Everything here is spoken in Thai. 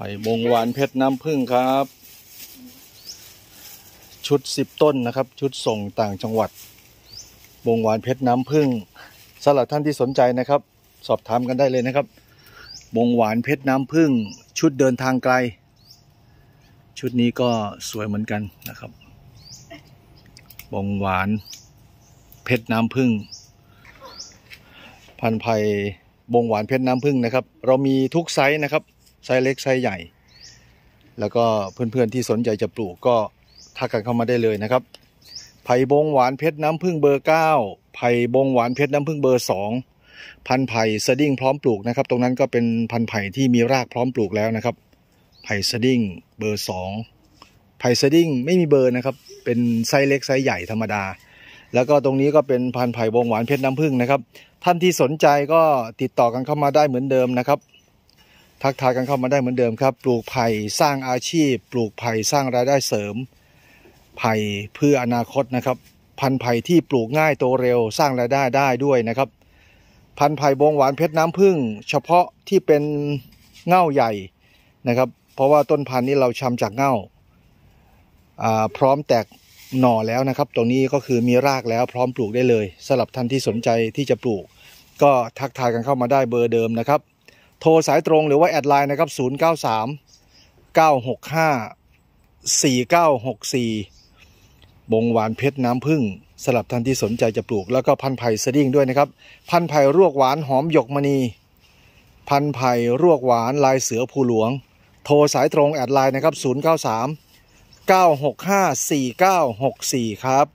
ไผ่บงหวานเพชรน้ำผึ้งครับ ชุดสิบต้นนะครับ ชุดส่งต่างจังหวัด บงหวานเพชรน้ำผึ้งสำหรับท่านที่สนใจนะครับ สอบถามกันได้เลยนะครับ บงหวานเพชรน้ำผึ้งชุดเดินทางไกล ชุดนี้ก็สวยเหมือนกันนะครับ บงหวานเพชรน้ำผึ้งพันธุ์ไผ่บงหวานเพชรน้ำผึ้งนะครับ เรามีทุกไซส์นะครับ ไซส์เล็กไซส์ใหญ่ แล้วก็เพื่อนๆที่สนใจจะปลูกก็ทักกันเข้ามาได้เลยนะครับ ไผ่บงหวานเพชรน้ำผึ้งเบอร์เก้าไผ่บงหวานเพชรน้ำผึ้งเบอร์สองพันธุ์ไผ่สดิ้งพร้อมปลูกนะครับ ตรงนั้นก็เป็นพันธุ์ไผ่ที่มีรากพร้อมปลูกแล้วนะครับ ไผ่สดิ้งเบอร์สองไผ่สดิ้งไม่มีเบอร์นะครับ เป็นไซส์เล็กไซส์ใหญ่ธรรมดา แล้วก็ตรงนี้ก็เป็นพันไผ่บงหวานเพชรน้ำผึ้งนะครับ ท่านที่สนใจก็ติดต่อกันเข้ามาได้เหมือนเดิมนะครับ ทักทายกันเข้ามาได้เหมือนเดิมครับ ปลูกไผ่สร้างอาชีพ ปลูกไผ่สร้างรายได้เสริม ไผ่เพื่ออนาคตนะครับ พันธุ์ไผ่ที่ปลูกง่ายโตเร็วสร้างรายได้ได้ด้วยนะครับ พันธุ์ไผ่บงหวานเพชรน้ำผึ้งเฉพาะที่เป็นเง่าใหญ่นะครับ เพราะว่าต้นพันธุ์นี้เราชำจากเง่าอ่าพร้อมแตกหน่อแล้วนะครับ ตรงนี้ก็คือมีรากแล้วพร้อมปลูกได้เลยสำหรับท่านที่สนใจที่จะปลูก ก็ทักทายกันเข้ามาได้เบอร์เดิมนะครับ โทรสายตรงหรือว่าแอดไลน์นะครับ 093 965 4964 บงหวานเพชรน้ำผึ้งสำหรับท่านที่สนใจจะปลูก แล้วก็พันธุ์ไผ่สดิ้งด้วยนะครับ พันธุ์ไผ่รวกหวานหอมหยกมณี พันธุ์ไผ่รวกหวานลายเสือภูหลวง โทรสายตรงแอดไลน์นะครับ 093 965 4964 ครับ